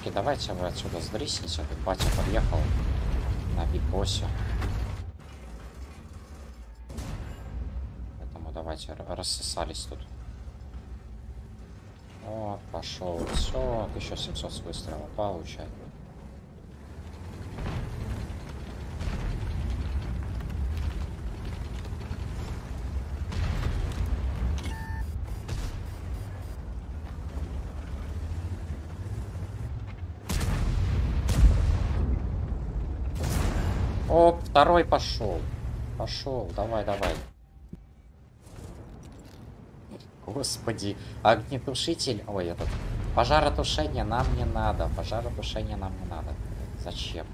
Девочки, давайте вы отсюда сдрисните. Тут батя подъехал на биг-боссе. Поэтому давайте рассосались тут. Вот, пошел. Все, 1700 с выстрела получай. Оп, второй пошел. Пошел, давай, давай. Господи, огнетушитель, ой, этот, пожаротушение нам не надо, пожаротушение нам не надо. Зачем?